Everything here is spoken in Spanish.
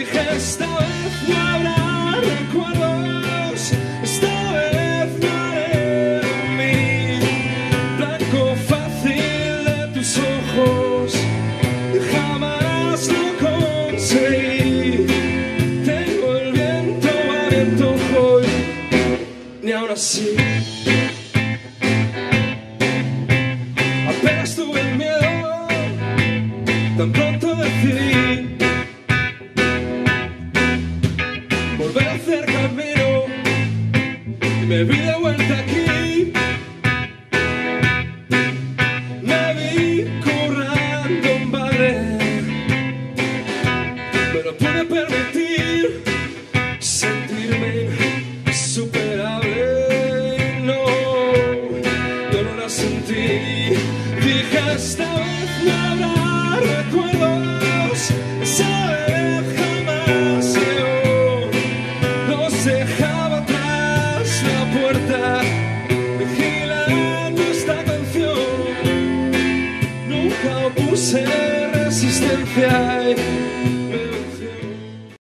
Esta vez no habrá recuerdos, esta vez no haré mí. Blanco fácil de tus ojos, jamás lo conseguí. Tengo el viento a viento hoy, ni aún así. Apenas tuve miedo, tan pronto decidí volver a hacer camino y me vi de vuelta aquí. Me vi currando un padre, me lo pude permitir sentirme superable. No, yo no la sentí. Dije esta vez no puerta, vigilando esta canción. Nunca opuse resistencia.